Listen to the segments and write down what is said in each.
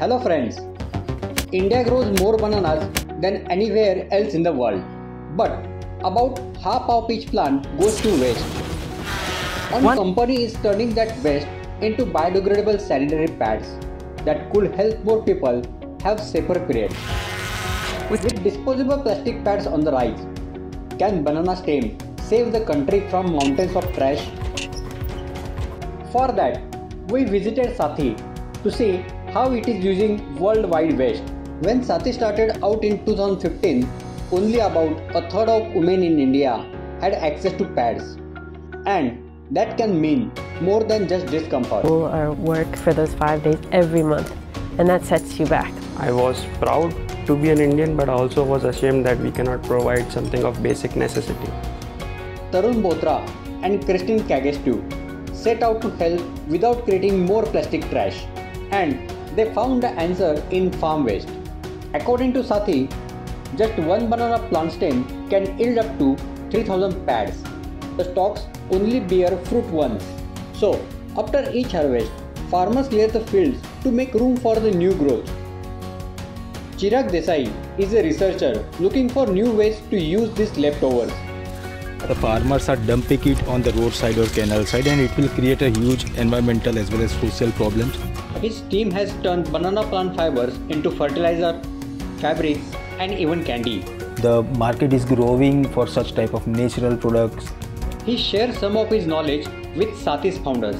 Hello friends. India grows more bananas than anywhere else in the world. But about half of each plant goes to waste. One What? company is turning that waste into biodegradable sanitary pads that could help more people have safer periods. With- With disposable plastic pads on the rise, can banana stem save the country from mountains of trash? For that, we visited Sathi to see how it is using worldwide waste. When Sathi started out in 2015, only about a third of women in India had access to pads. And that can mean more than just discomfort. Oh, Go or work for those five days every month, and that sets you back. I was proud to be an Indian, but I also was ashamed that we cannot provide something of basic necessity. Tarun Bothra and Kristin Kagetsu set out to help without creating more plastic trash and they found the answer in farm waste. According to Sathi, just one banana plant stem can yield up to 3000 pads. The stalks only bear fruit once. So, after each harvest, farmers clear the fields to make room for the new growth. Chirag Desai is a researcher looking for new ways to use these leftovers. The farmers are dumping it on the roadside or canal side and it will create a huge environmental as well as social problems. His team has turned banana plant fibers into fertilizer, fabric, and even candy. The market is growing for such type of natural products. He shares some of his knowledge with Sathi's founders.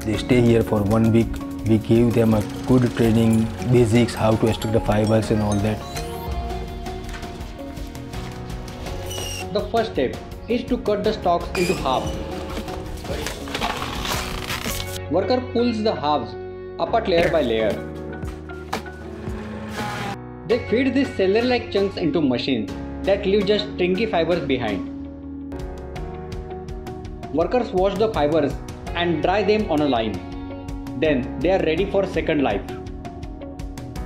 They stay here for one week. We give them a good training, basics, how to extract the fibers and all that. The first step is to cut the stalks into half. Worker pulls the halves apart layer by layer. They feed these cellular-like chunks into machines that leave just stringy fibers behind. Workers wash the fibers and dry them on a line. Then they are ready for second life.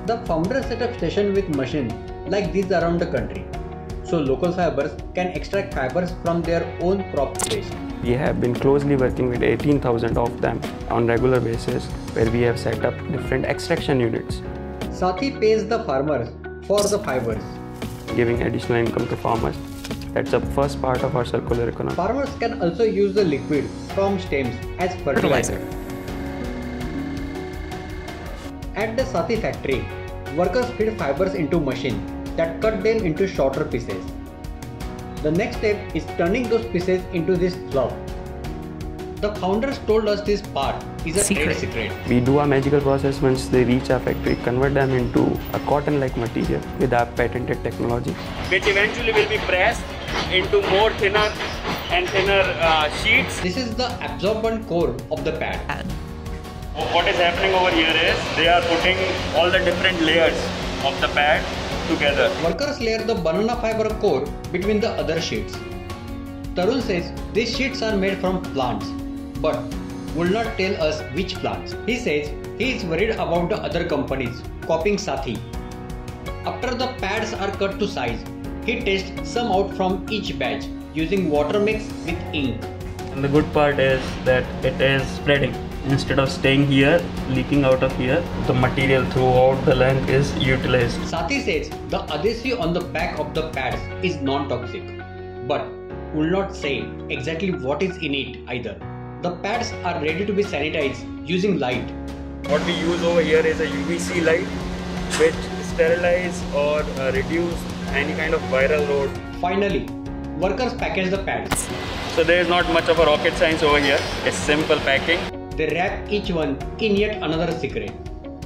The founders set up stations with machines like these around the country, so local fibers can extract fibers from their own crop waste. We have been closely working with 18,000 of them on regular basis where we have set up different extraction units, Sathi pays the farmers for the fibers. giving additional income to farmers. That's the first part of our circular economy. Farmers can also use the liquid from stems as fertilizer. At the Sathi factory, workers feed fibers into machine that cut them into shorter pieces. The next step is turning those pieces into this fluff. The founders told us this part is a trade Secret. secret. We do a magical process once they reach our factory, convert them into a cotton-like material with our patented technology. which eventually will be pressed into more thinner and thinner uh, sheets. This is the absorbent core of the pad. What is happening over here is they are putting all the different layers of the pad together. Workers layer the banana fiber core between the other sheets. Tarun says these sheets are made from plants, but will not tell us which plants. He says he is worried about the other companies copying Sathi. After the pads are cut to size, he tests some out from each batch using water mix with ink. And the good part is that it is spreading. Instead of staying here, leaking out of here, the material throughout the length is utilized. Sathi says the adhesive on the back of the pads is non-toxic, but will not say exactly what is in it either. The pads are ready to be sanitized using light. What we use over here is a UVC light which sterilize or uh, reduce any kind of viral load. Finally, workers package the pads. So there is not much of a rocket science over here. It's simple packing. They wrap each one in yet another secret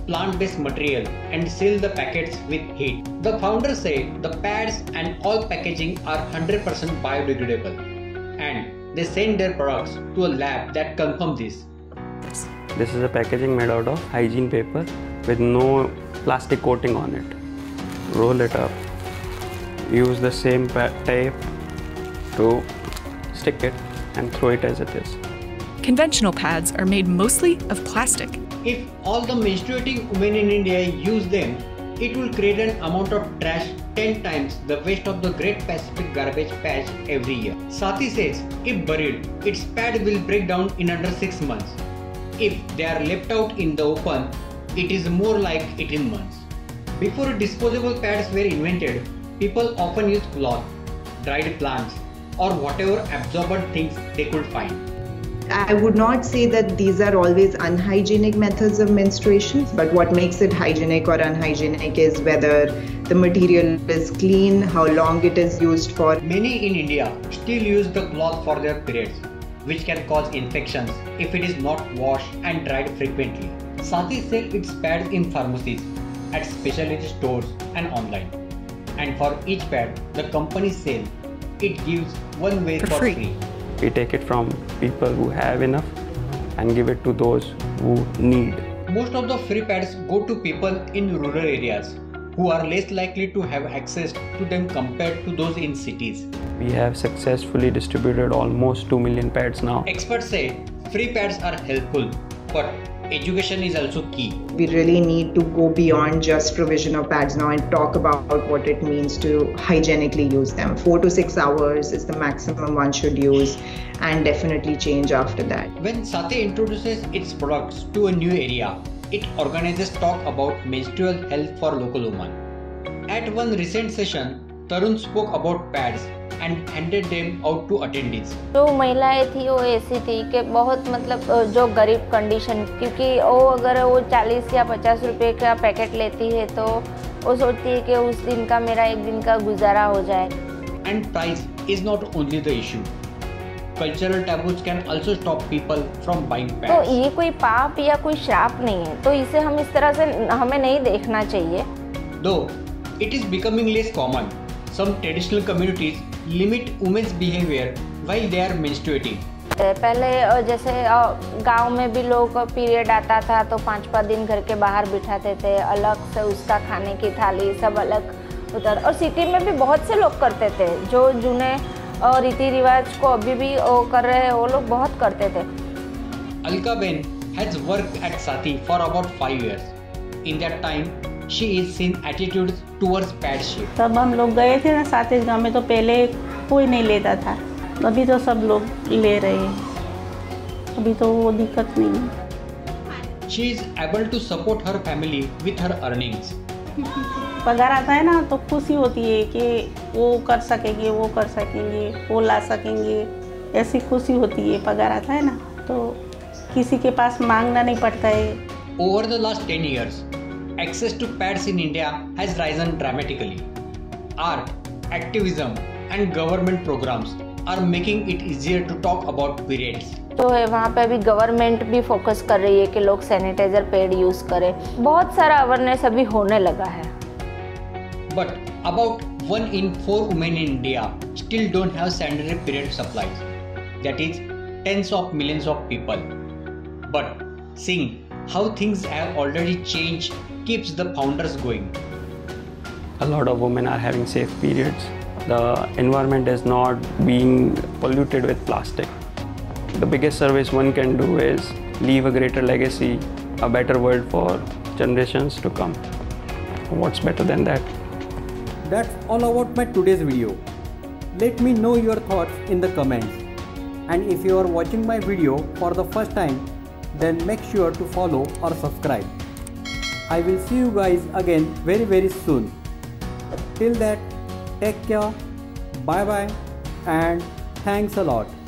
plant based material and seal the packets with heat. The founders say the pads and all packaging are 100% biodegradable and they send their products to a lab that confirm this. This is a packaging made out of hygiene paper with no plastic coating on it. Roll it up. Use the same tape to stick it and throw it as it is. Conventional pads are made mostly of plastic. If all the menstruating women in India use them, it will create an amount of trash 10 times the waste of the Great Pacific Garbage Patch every year. Sathi says if buried, its pad will break down in under 6 months. If they are left out in the open, it is more like 18 months. Before disposable pads were invented, people often used cloth, dried plants, or whatever absorbent things they could find. I would not say that these are always unhygienic methods of menstruation, but what makes it hygienic or unhygienic is whether the material is clean, how long it is used for. Many in India still use the cloth for their periods, which can cause infections if it is not washed and dried frequently. Sathi sells its pads in pharmacies, at specialty stores, and online. And for each pad, the company sale it gives one way For for, free. free. We take it from people who have enough and give it to those who need. Most of the free pads go to people in rural areas who are less likely to have access to them compared to those in cities. We have successfully distributed almost 2 million pads now. Experts say free pads are helpful, but education is also key. We really need to go beyond just provision of pads now and talk about what it means to hygienically use them. Four to six hours is the maximum one should use, and definitely change after that. When Sathi introduces its products to a new area, it organizes talk about menstrual health for local women. At one recent session, Tarun spoke about pads and handed them out to attendance जो महिलाएँ थी वो ऐसी थी कि बहुत मतलब जो गरीब कंडीशन क्योंकि वो अगर वो 40 या 50 रुपए का पैकेट लेती है तो वो सोचती है कि उस दिन का मेरा एक दिन का गुजारा हो जाए। And price is not only the issue cultural taboos can also stop people from buying pad तो ये कोई पाप या कोई श्राप नहीं है तो इसे हम इस तरह से हमें नहीं देखना चाहिए। Though it is becoming less common some traditional communities limit women's behavior while they are menstruating. पहले जैसे गाँव में भी लोग पीरियड आता था तो पाँच पाँच दिन घर के बाहर बिठाते थे अलग से उसका खाने की थाली सब अलग होता और सिटी में भी बहुत से लोग करते थे जो जूने रीति रिवाज को अभी भी वो कर रहे हैं वो लोग बहुत करते थे Alka ben has worked at Sati for about 5 years. In that time, she is seen attitudes towards pad shape. तब हम लोग गए थे ना सातिश गाँव में तो पहले कोई नहीं लेता था। अभी तो सब लोग ले रहे हैं। अभी तो वो दिक्कत नहीं है। She is able to support her family with her earnings. पगार आता है ना तो खुशी होती है कि वो कर सकेंगे वो कर सकेंगे वो ला सकेंगे। ऐसी खुशी होती है पगार आता है ना तो किसी के पास मांगना नहीं पड़ता है। Over the last 10 years, access to pads in India has risen dramatically. Art, activism, and government programs are making it easier to talk about periods. तो वहाँ पे अभी गवर्नमेंट भी फोकस कर रही है कि लोग सैनिटाइजर पेड यूज़ करें बहुत सारा अवेयरनेस अभी होने लगा है but about one in four women in India still don't have sanitary period supplies that is tens of millions of people but sing how things have already change keeps the founders going. A lot of women are having safe periods. The environment is not being polluted with plastic. The biggest service one can do is leave a greater legacy, a better world for generations to come. What's better than that? That's all about my today's video. Let me know your thoughts in the comments. And if you are watching my video for the first time, then make sure to follow or subscribe. I will see you guys again very very soon. Till that, take care, bye bye, and thanks a lot.